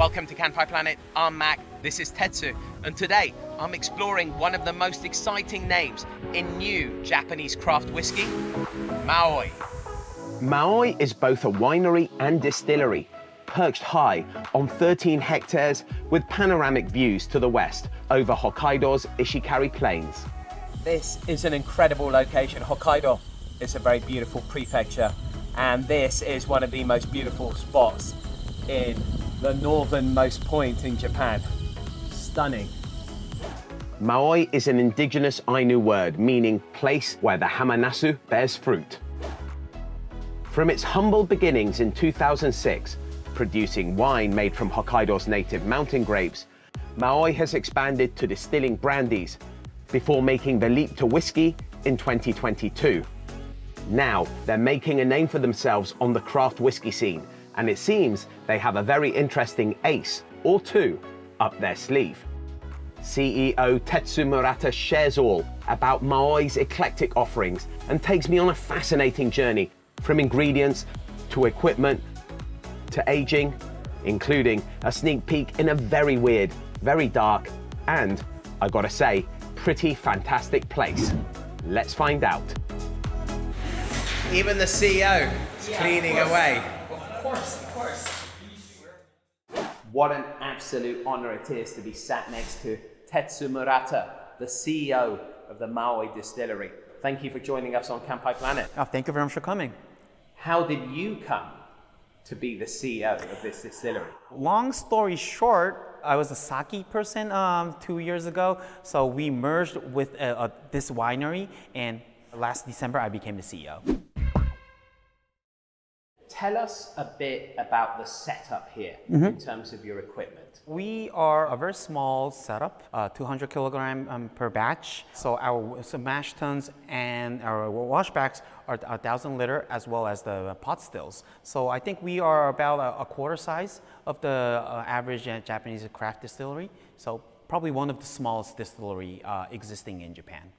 Welcome to Kanpai Planet. I'm Mac. This is Tetsu. And today I'm exploring one of the most exciting names in new Japanese craft whiskey, Maoi. Maoi is both a winery and distillery, perched high on 13 hectares with panoramic views to the west over Hokkaido's Ishikari Plains. This is an incredible location. Hokkaido is a very beautiful prefecture, and this is one of the most beautiful spots in the northernmost point in Japan. Stunning. Maoi is an indigenous Ainu word meaning place where the hamanasu bears fruit. From its humble beginnings in 2006, producing wine made from Hokkaido's native mountain grapes, Maoi has expanded to distilling brandies before making the leap to whiskey in 2022. Now, they're making a name for themselves on the craft whiskey scene and it seems they have a very interesting ace or two up their sleeve. CEO Tetsu Murata shares all about Maoi's eclectic offerings and takes me on a fascinating journey from ingredients to equipment to aging, including a sneak peek in a very weird, very dark, and, I gotta say, pretty fantastic place. Let's find out. Even the CEO is yeah, cleaning away course, of course. What an absolute honor it is to be sat next to Tetsu Murata, the CEO of the Maoi Distillery. Thank you for joining us on Kanpai Planet. Oh, thank you very much for coming. How did you come to be the CEO of this distillery? Long story short, I was a sake person um, two years ago. So we merged with uh, uh, this winery, and last December I became the CEO tell us a bit about the setup here mm-hmm. in terms of your equipment. We are a very small setup, uh, 200 kilogram um, per batch. So our so mash tuns and our washbacks are 1,000 liter as well as the pot stills. So I think we are about a, a quarter size of the uh, average Japanese craft distillery. So probably one of the smallest distillery uh, existing in Japan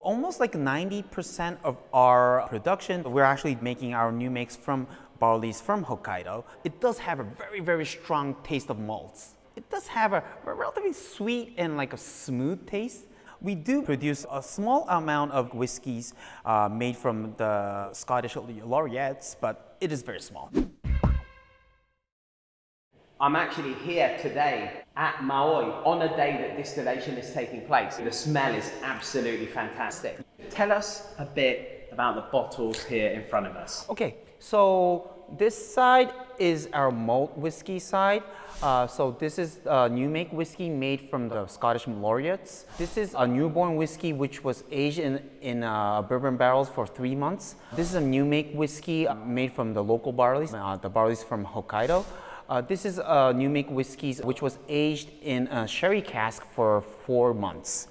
almost like 90% of our production, we're actually making our new makes from barleys from Hokkaido. It does have a very, very strong taste of malts. It does have a, relatively sweet and like a smooth taste. We do produce a small amount of whiskies uh, made from the Scottish laureates, but it is very small. I'm actually here today at Maoi on a day that distillation is taking place. The smell is absolutely fantastic. Tell us a bit about the bottles here in front of us. Okay, so this side is our malt whiskey side. Uh, so this is a new make whiskey made from the Scottish laureates. This is a newborn whiskey which was aged in, in uh, bourbon barrels for three months. This is a new make whiskey uh, made from the local barleys, uh, the barleys from Hokkaido. Uh, this is a new make whiskeys which was aged in a sherry cask for four months.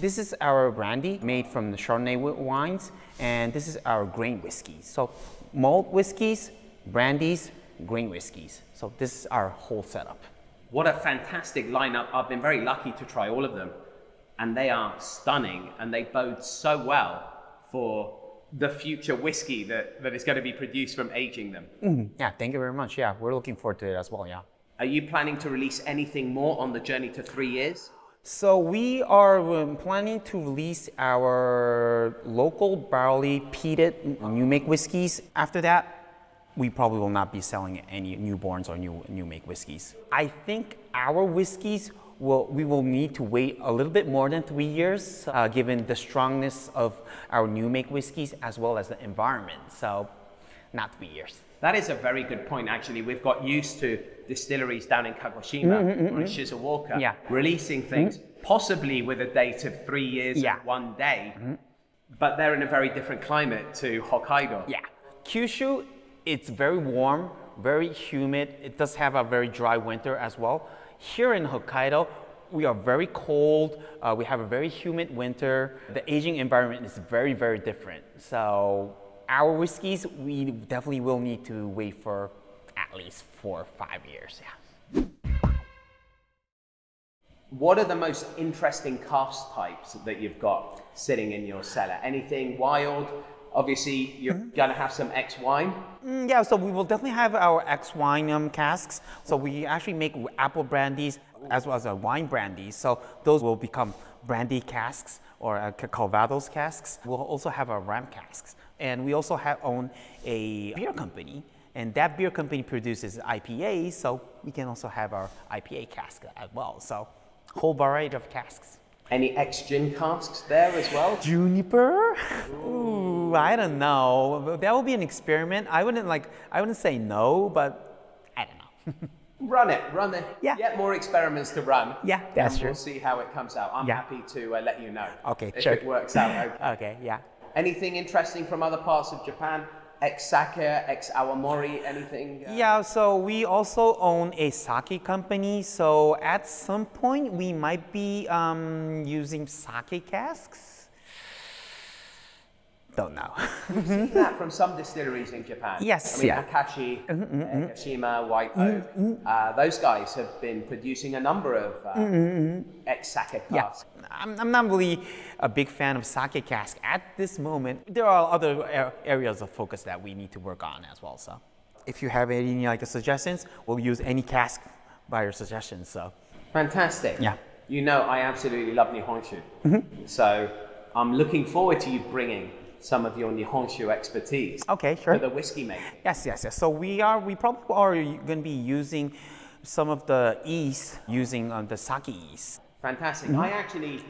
This is our brandy made from the Chardonnay wines, and this is our grain whiskeys. So malt whiskeys, brandies, grain whiskeys. So this is our whole setup. What a fantastic lineup. I've been very lucky to try all of them, and they are stunning, and they bode so well for the future whiskey that, that is going to be produced from aging them. Mm, yeah, thank you very much. Yeah, we're looking forward to it as well. Yeah. Are you planning to release anything more on the journey to three years? So we are um, planning to release our local barley peated new make whiskeys. After that, we probably will not be selling any newborns or new new make whiskeys. I think our whiskeys will, we will need to wait a little bit more than three years, uh, given the strongness of our new make whiskeys as well as the environment. So, not three years. That is a very good point, actually. We've got used to distilleries down in Kagoshima mm-hmm, mm-hmm. or in Shizuoka yeah. releasing things, mm-hmm. possibly with a date of three years yeah. one day, mm-hmm. but they're in a very different climate to Hokkaido. Yeah. Kyushu, it's very warm, very humid. It does have a very dry winter as well. Here in Hokkaido, we are very cold. Uh, we have a very humid winter. The aging environment is very, very different. So our whiskeys, we definitely will need to wait for at least four or five years. Yeah. What are the most interesting cask types that you've got sitting in your cellar? Anything wild Obviously, you're mm-hmm. going to have some X wine. Mm, yeah, so we will definitely have our X wine um, casks. So we actually make apple brandies as well as a wine brandy. So those will become brandy casks or uh, Calvados casks. We'll also have our ram casks. And we also have own a beer company. And that beer company produces IPA, so we can also have our IPA cask as well. So whole variety of casks. Any ex-gin casks there as well? Juniper? Ooh, I don't know. That will be an experiment. I wouldn't like. I wouldn't say no, but I don't know. run it, run it. Yeah. Get more experiments to run. Yeah, that's and true. We'll see how it comes out. I'm yeah. happy to uh, let you know. Okay, if sure. it works out. Okay. okay. Yeah. Anything interesting from other parts of Japan? Ex sake, ex awamori, anything? Uh... Yeah, so we also own a sake company. So at some point, we might be um, using sake casks don't know. We've seen that from some distilleries in Japan. Yes, I mean, yeah. Akashi, mm -hmm, uh, Kashima, White Oak, mm -hmm. uh, those guys have been producing a number of uh, mm -hmm. ex-sake casks. Yeah. I'm, I'm, not really a big fan of sake cask at this moment. There are other areas of focus that we need to work on as well. So if you have any like suggestions, we'll use any cask by your suggestions. So Fantastic. Yeah. You know I absolutely love Nihonshu. Mm-hmm. So I'm looking forward to you bringing some of your Nihonshu expertise. Okay, sure. For the whiskey making. Yes, yes, yes. So we are, we probably are going to be using some of the yeast using um, the sake yeast. Fantastic. Mm -hmm. I actually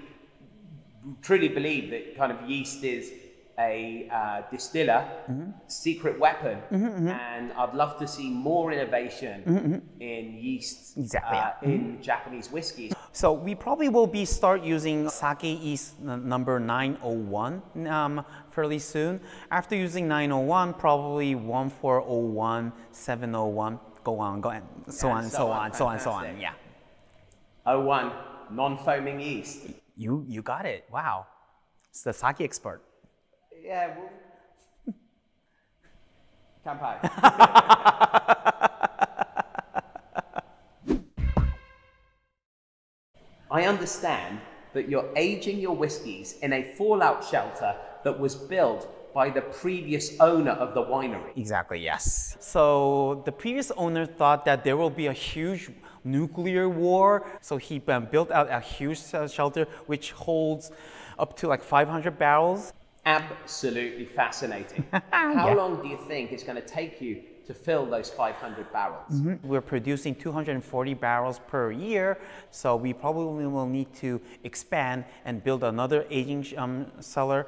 truly believe that kind of yeast is a uh, distiller mm-hmm. secret weapon, mm-hmm, mm-hmm. and I'd love to see more innovation mm-hmm, mm-hmm. in yeast exactly, uh, in mm-hmm. Japanese whiskeys. So we probably will be start using sake yeast number 901 um, fairly soon. After using 901, probably 1401, 701, go on, go on, so on, so, so on, so on, so on, yeah. 01, non-foaming yeast. You you got it. Wow, it's the sake expert. Yeah, well, Kanpai. I understand that you're aging your whiskies in a fallout shelter that was built by the previous owner of the winery. Exactly, yes. So the previous owner thought that there will be a huge nuclear war, so he um, built out a huge shelter which holds up to like 500 barrels absolutely fascinating. How yeah. long do you think it's going to take you to fill those 500 barrels? Mm -hmm. We're producing 240 barrels per year, so we probably will need to expand and build another aging um, cellar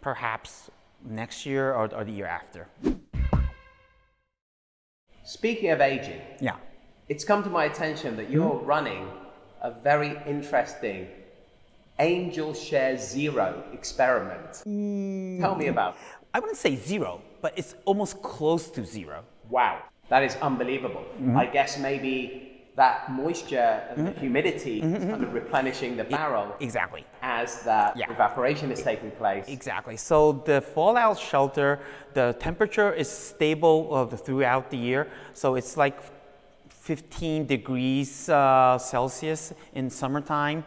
perhaps next year or, or the year after. Speaking of aging, yeah, it's come to my attention that you're mm -hmm. running a very interesting angel share zero experiment. Mm. Tell me about it. I wouldn't say zero, but it's almost close to zero. Wow, that is unbelievable. Mm-hmm. I guess maybe that moisture and mm-hmm. the humidity mm-hmm. is kind of replenishing the barrel. Exactly. As that yeah. evaporation is taking place. Exactly. So the fallout shelter, the temperature is stable uh, throughout the year. So it's like 15 degrees uh, Celsius in summertime.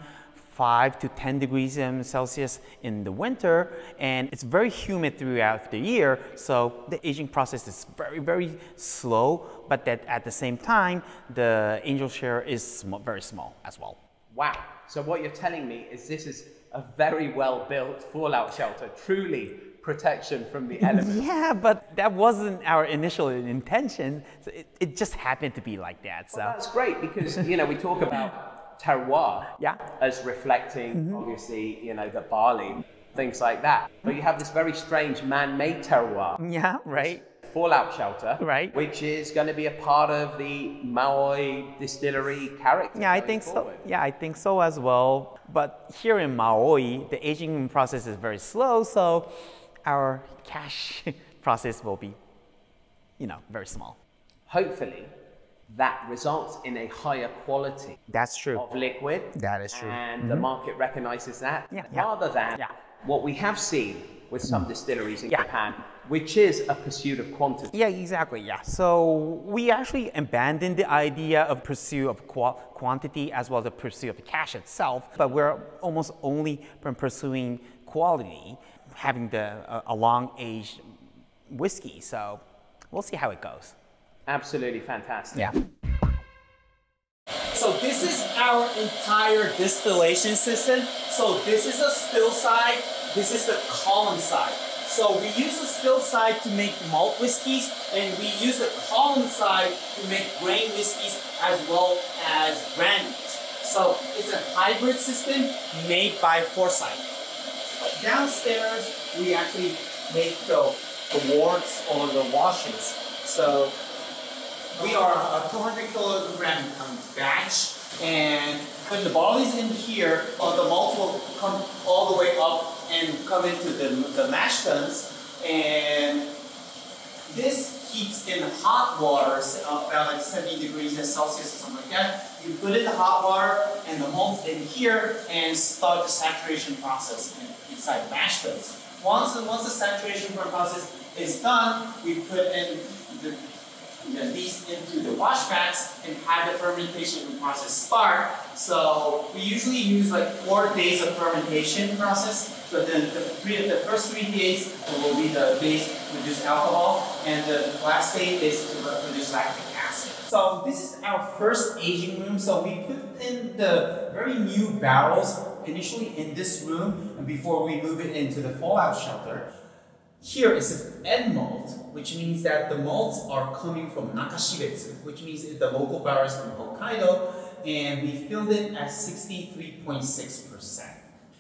5 to 10 degrees Celsius in the winter, and it's very humid throughout the year, so the aging process is very, very slow, but that at the same time, the angel share is sm very small as well. Wow. So what you're telling me is this is a very well-built fallout shelter, truly protection from the elements. Yeah, but that wasn't our initial intention. So it, it just happened to be like that. So well, that's great because you know we talk about terroir yeah. as reflecting, mm-hmm. obviously, you know, the barley, things like that. But you have this very strange man-made terroir. Yeah, right. Fallout shelter, right? Which is going to be a part of the Maoi distillery character. Yeah, I think forward. so. Yeah, I think so as well. But here in Maoi, the aging process is very slow, so our cash process will be, you know, very small. Hopefully, that results in a higher quality That's true. of liquid. That is true. And mm-hmm. the market recognizes that yeah, rather yeah. than yeah. what we have seen with some mm. distilleries in Japan, which is a pursuit of quantity. Yeah, exactly. Yeah. So we actually abandoned the idea of pursuit of qu- quantity as well as the pursuit of the cash itself, but we're almost only from pursuing quality having the uh, a long aged whiskey. So we'll see how it goes. Absolutely fantastic. Yeah. So this is our entire distillation system. So this is a still side, this is the column side. So we use the still side to make malt whiskeys, and we use the column side to make grain whiskeys as well as brandies. So it's a hybrid system made by Foresight. Downstairs, we actually make the, the worts or the washes. So we are a 200 kilogram um, batch, and when the barley is in here, uh, the malt will come all the way up and come into the, the mash tuns, and this keeps in hot water, about like 70 degrees Celsius or something like that. You put in the hot water, and the malt in here, and start the saturation process in, inside the mash tuns. Once, once the saturation process is done, we put in the these into the washbacks and have the fermentation process start. So we usually use like four days of fermentation process. So then the, three, the first three days will be the to produce alcohol, and the last day is to produce lactic acid. So this is our first aging room. So we put in the very new barrels initially in this room before we move it into the fallout shelter. Here is an end malt, which means that the malts are coming from Nakashibetsu, which means the local barrels from Hokkaido, and we filled it at 63.6%.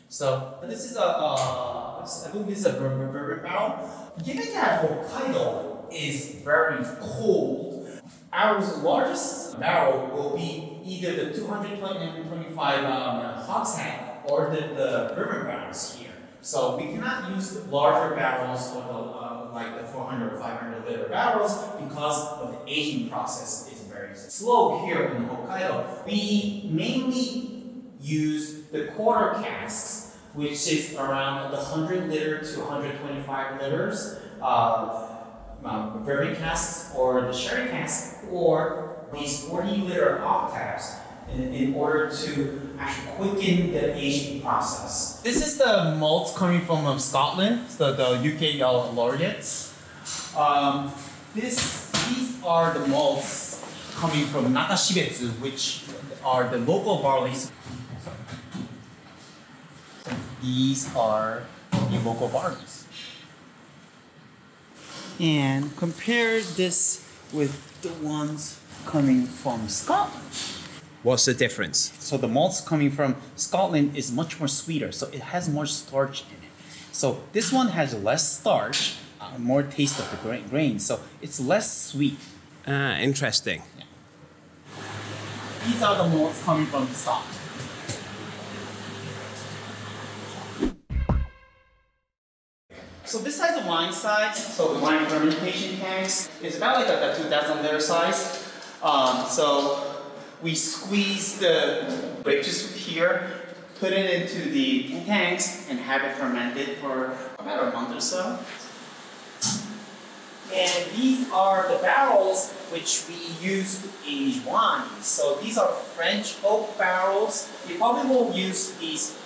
So this is a, uh, I believe this is a bourbon barrel. Given that Hokkaido is very cold, our largest barrel will be either the 225 um, hogshead or the, the bourbon barrels here. So we cannot use larger barrels the, uh, like the 400 or 500 liter barrels because of the aging process is very slow here in Hokkaido. We mainly use the quarter casks, which is around the 100 liter to 125 liters, uh, um, bourbon casks or the sherry casks, or these 40 liter octaves in, in order to actually quicken the aging process. This is the malts coming from um, Scotland, so the UK uh, laureates. Um, this, these are the malts coming from Nakashibetsu, which are the local barleys. These are the local barleys. And compare this with the ones coming from Scotland. What's the difference? So the malts coming from Scotland is much more sweeter, so it has more starch in it. So this one has less starch, uh, more taste of the gra grain, so it's less sweet. Ah, interesting. Yeah. These are the malts coming from Scotland. So this size of wine size, so the wine fermentation tanks, is about like a, a 2,000 liter size. Um, so we squeeze the grape juice here, put it into the tanks, and have it fermented for about a month or so. And these are the barrels which we use to age wines. So these are French oak barrels. We probably will use these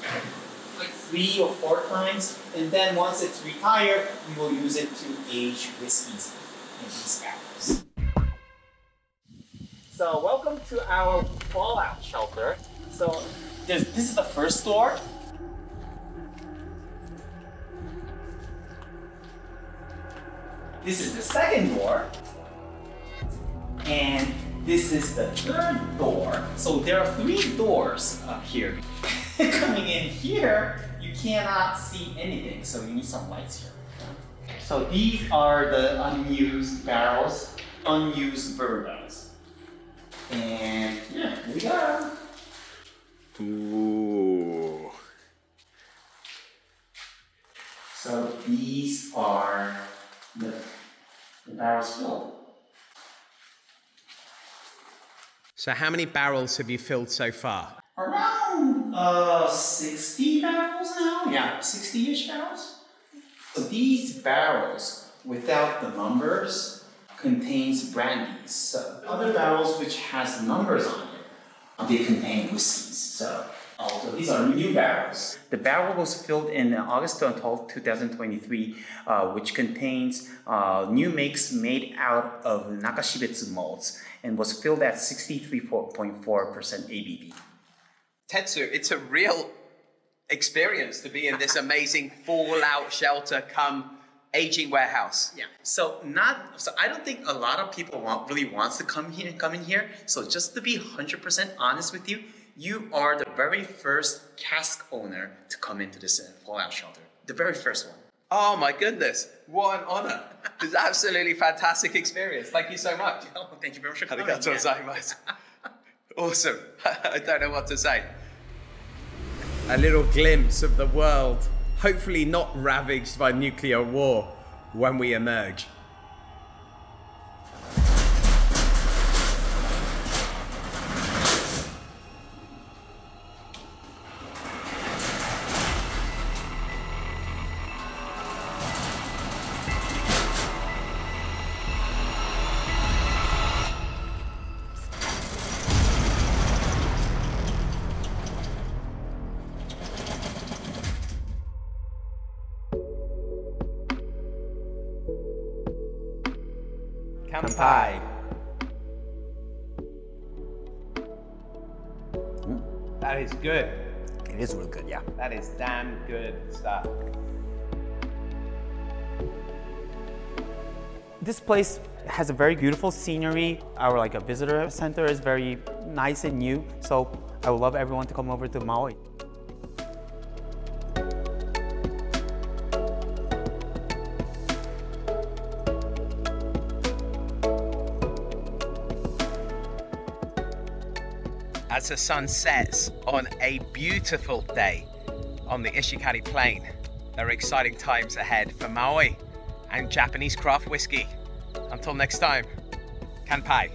like three or four times, and then once it's retired, we will use it to age whiskeys in these barrels. So welcome to our fallout shelter. So this, this is the first door. This is the second door. And this is the third door. So there are three doors up here. Coming in here, you cannot see anything, so you need some lights here. So these are the unused barrels, unused bourbons. And yeah, here we go. Ooh. So these are the, the barrels filled. So how many barrels have you filled so far? Around uh, 60 barrels now? Yeah, 60-ish barrels. So these barrels, without the numbers, contains brandies. So other barrels which has numbers on it, they contain whiskeys. So Oh, so these are new barrels. The barrel was filled in August 12, 2023, uh, which contains uh, new makes made out of Nakashibetsu malts and was filled at 63.4% ABV. Tetsu, it's a real experience to be in this amazing fallout shelter come aging warehouse. Yeah. So not so I don't think a lot of people want really wants to come here come in here. So just to be 100% honest with you, you are the very first cask owner to come into this uh, fallout shelter. The very first one. Oh my goodness, what an honor. it's absolutely fantastic experience. Thank you so much. Oh, thank you very much for coming. awesome. I don't know what to say. A little glimpse of the world, hopefully not ravaged by nuclear war when we emerge. Kanpai. Hmm. That is good. It is real good, yeah. That is damn good stuff. This place has a very beautiful scenery. Our like a visitor center is very nice and new. So I would love everyone to come over to Maoi. As the sun sets on a beautiful day on the Ishikari Plain. There are exciting times ahead for Maoi and Japanese craft whiskey. Until next time, kanpai.